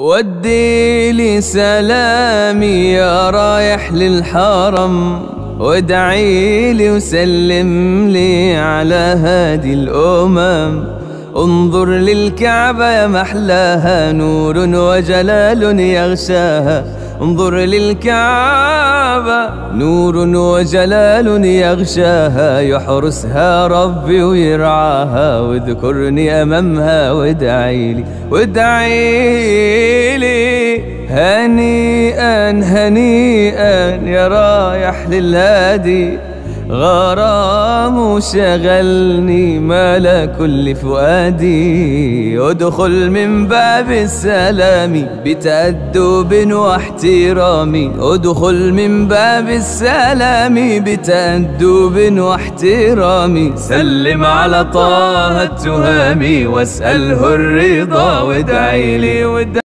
ودي لي سلامي يا رايح للحرم وادعي لي وسلم لي على هادي الأمم. انظر للكعبة يا محلاها نور وجلال يغشاها. انظر للكعبة نور وجلال يغشاها. يحرسها ربي ويرعاها واذكرني أمامها وادعي لي وادعي هنيئا هنيئا يا رايح للهادي. غرام شغلني مال كل فؤادي. ادخل من باب السلام بتأدب واحترام. ادخل من باب السلام بتأدب واحترام. سلم على طه التهامي واسأله الرضا وادعي لي